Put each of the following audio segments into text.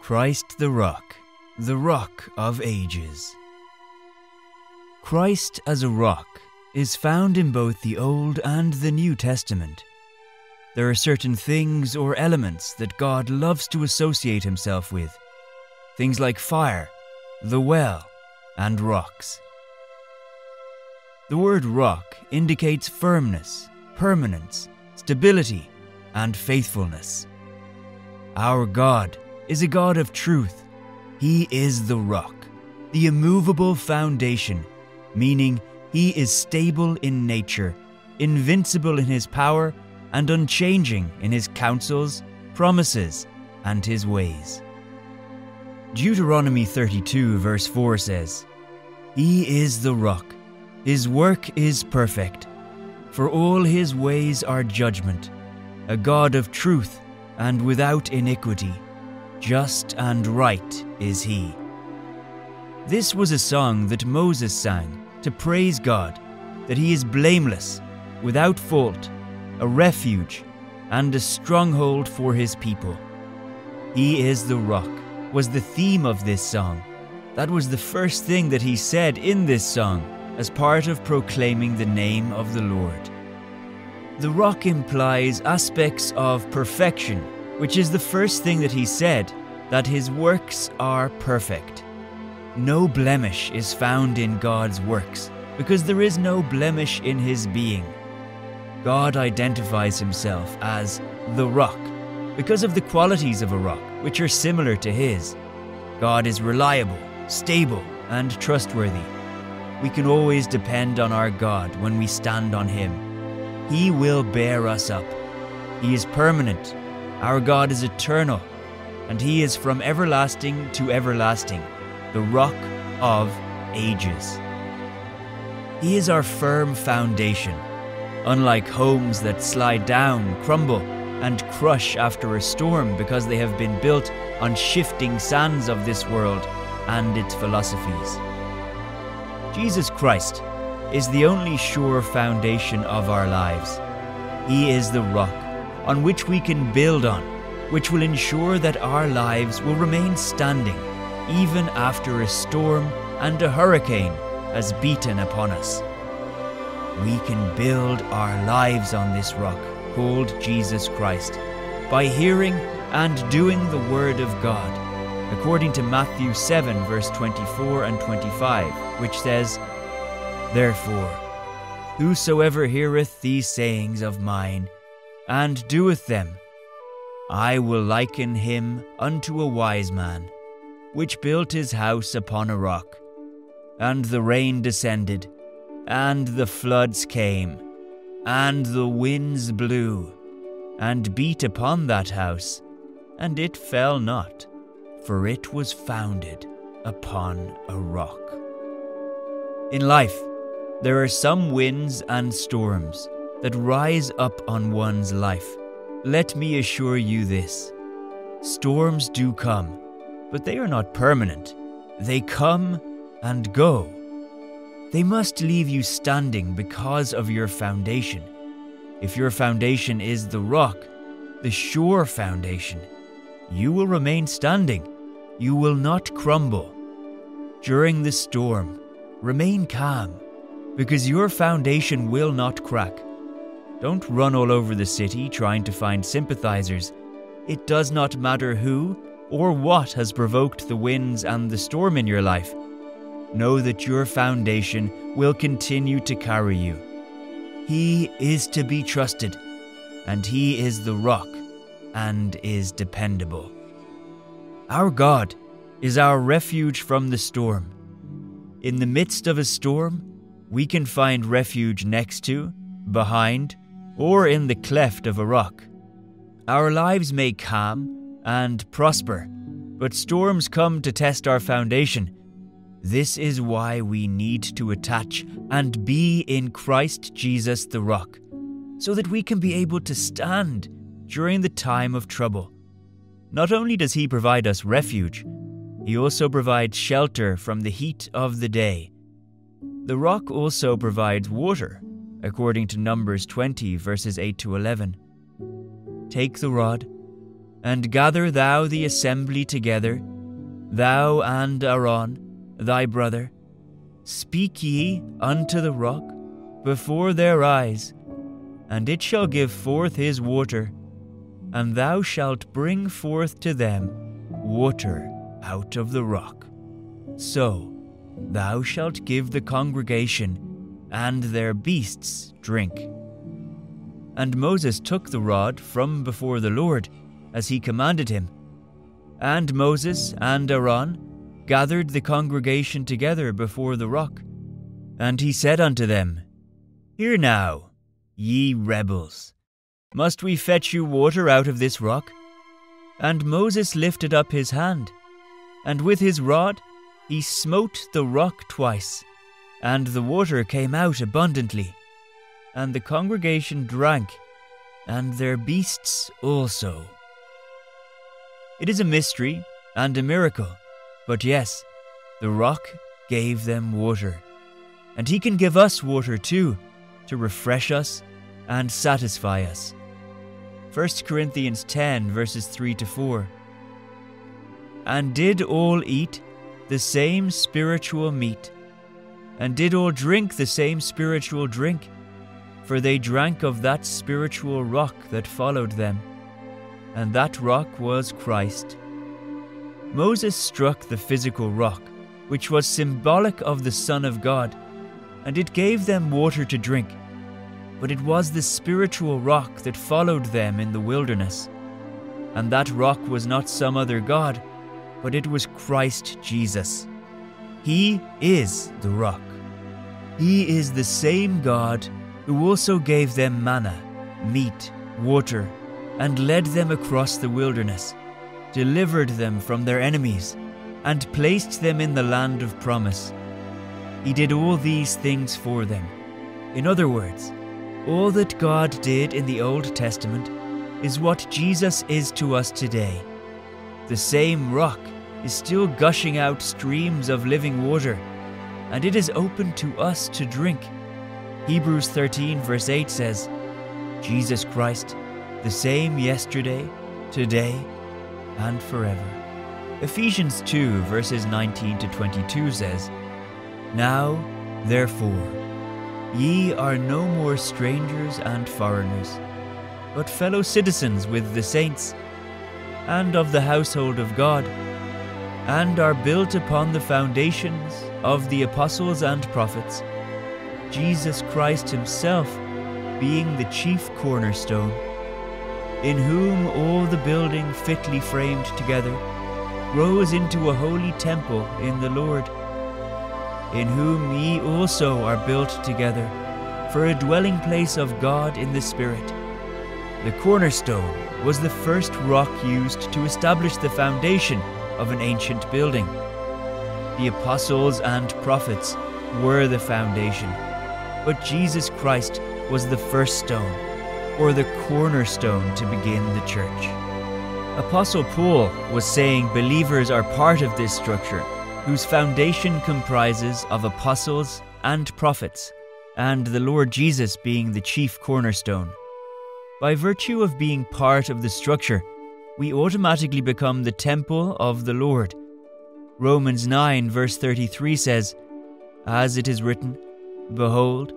Christ the Rock, the Rock of Ages. Christ as a rock is found in both the Old and the New Testament. There are certain things or elements that God loves to associate himself with. Things like fire, the well, and rocks. The word rock indicates firmness, permanence, stability, and faithfulness. Our God is a God of truth. He is the rock, the immovable foundation, meaning he is stable in nature, invincible in his power, and unchanging in his counsels, promises, and his ways. Deuteronomy 32, verse 4 says, He is the rock, his work is perfect, for all his ways are judgment, a God of truth and without iniquity. Just and right is he. This was a song that Moses sang to praise God, that he is blameless, without fault, a refuge, and a stronghold for his people. He is the rock, was the theme of this song. That was the first thing that he said in this song as part of proclaiming the name of the Lord. The rock implies aspects of perfection which is the first thing that he said, that his works are perfect. No blemish is found in God's works, because there is no blemish in his being. God identifies himself as the rock, because of the qualities of a rock, which are similar to his. God is reliable, stable, and trustworthy. We can always depend on our God when we stand on him. He will bear us up. He is permanent our God is eternal, and He is from everlasting to everlasting, the rock of ages. He is our firm foundation. Unlike homes that slide down, crumble, and crush after a storm because they have been built on shifting sands of this world and its philosophies. Jesus Christ is the only sure foundation of our lives. He is the rock on which we can build on, which will ensure that our lives will remain standing even after a storm and a hurricane has beaten upon us. We can build our lives on this rock called Jesus Christ by hearing and doing the Word of God, according to Matthew 7, verse 24 and 25, which says, Therefore, whosoever heareth these sayings of mine, and doeth them. I will liken him unto a wise man, which built his house upon a rock. And the rain descended, and the floods came, and the winds blew, and beat upon that house, and it fell not, for it was founded upon a rock. In life, there are some winds and storms that rise up on one's life. Let me assure you this storms do come, but they are not permanent. They come and go. They must leave you standing because of your foundation. If your foundation is the rock, the sure foundation, you will remain standing. You will not crumble. During the storm, remain calm, because your foundation will not crack. Don't run all over the city trying to find sympathizers. It does not matter who or what has provoked the winds and the storm in your life. Know that your foundation will continue to carry you. He is to be trusted, and He is the rock and is dependable. Our God is our refuge from the storm. In the midst of a storm, we can find refuge next to, behind, or in the cleft of a rock. Our lives may calm and prosper, but storms come to test our foundation. This is why we need to attach and be in Christ Jesus the rock, so that we can be able to stand during the time of trouble. Not only does He provide us refuge, He also provides shelter from the heat of the day. The rock also provides water according to Numbers 20, verses 8 to 11. Take the rod, And gather thou the assembly together, thou and Aaron, thy brother. Speak ye unto the rock before their eyes, and it shall give forth his water, and thou shalt bring forth to them water out of the rock. So thou shalt give the congregation and their beasts drink. And Moses took the rod from before the Lord, as he commanded him. And Moses and Aaron gathered the congregation together before the rock. And he said unto them, Hear now, ye rebels, must we fetch you water out of this rock? And Moses lifted up his hand, and with his rod he smote the rock twice, and the water came out abundantly. And the congregation drank, and their beasts also. It is a mystery and a miracle, but yes, the rock gave them water. And he can give us water too, to refresh us and satisfy us. 1 Corinthians 10, verses 3 to 4. And did all eat the same spiritual meat? And did all drink the same spiritual drink, for they drank of that spiritual rock that followed them, and that rock was Christ. Moses struck the physical rock, which was symbolic of the Son of God, and it gave them water to drink. But it was the spiritual rock that followed them in the wilderness. And that rock was not some other God, but it was Christ Jesus. He is the rock. He is the same God who also gave them manna, meat, water, and led them across the wilderness, delivered them from their enemies, and placed them in the land of promise. He did all these things for them. In other words, all that God did in the Old Testament is what Jesus is to us today. The same rock is still gushing out streams of living water and it is open to us to drink. Hebrews 13, verse 8 says, Jesus Christ, the same yesterday, today, and forever. Ephesians 2, verses 19 to 22 says, Now, therefore, ye are no more strangers and foreigners, but fellow citizens with the saints, and of the household of God and are built upon the foundations of the apostles and prophets, Jesus Christ Himself being the chief cornerstone, in whom all the building fitly framed together grows into a holy temple in the Lord, in whom ye also are built together for a dwelling place of God in the Spirit. The cornerstone was the first rock used to establish the foundation of an ancient building. The apostles and prophets were the foundation, but Jesus Christ was the first stone, or the cornerstone to begin the church. Apostle Paul was saying believers are part of this structure, whose foundation comprises of apostles and prophets, and the Lord Jesus being the chief cornerstone. By virtue of being part of the structure, we automatically become the temple of the Lord. Romans 9, verse 33 says, As it is written, Behold,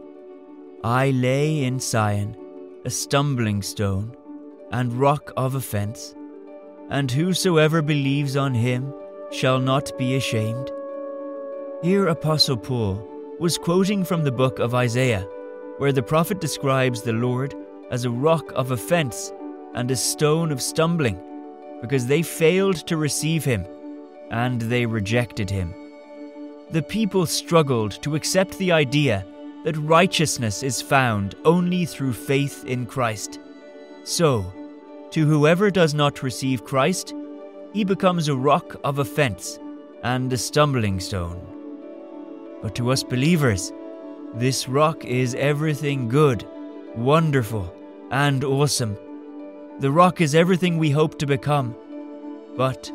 I lay in Sion a stumbling stone and rock of offence, and whosoever believes on him shall not be ashamed. Here, Apostle Paul was quoting from the book of Isaiah, where the prophet describes the Lord as a rock of offence and a stone of stumbling because they failed to receive him and they rejected him. The people struggled to accept the idea that righteousness is found only through faith in Christ. So, to whoever does not receive Christ, he becomes a rock of offense and a stumbling stone. But to us believers, this rock is everything good, wonderful, and awesome the rock is everything we hope to become. But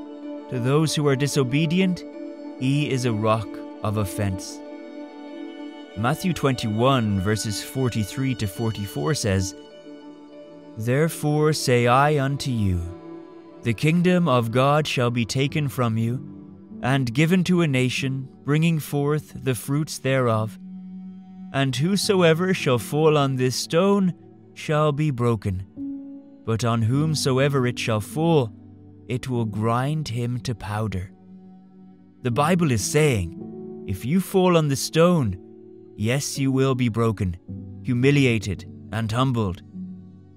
to those who are disobedient, he is a rock of offense. Matthew 21, verses 43 to 44 says, Therefore say I unto you, The kingdom of God shall be taken from you, and given to a nation, bringing forth the fruits thereof. And whosoever shall fall on this stone shall be broken, but on whomsoever it shall fall, it will grind him to powder. The Bible is saying, if you fall on the stone, yes, you will be broken, humiliated, and humbled,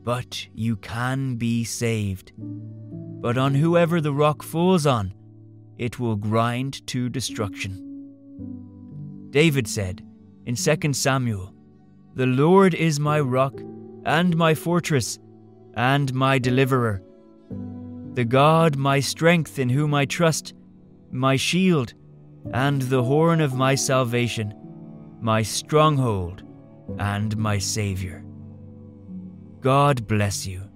but you can be saved. But on whoever the rock falls on, it will grind to destruction. David said in 2 Samuel, The Lord is my rock and my fortress and my deliverer, the God my strength in whom I trust, my shield and the horn of my salvation, my stronghold and my Saviour. God bless you.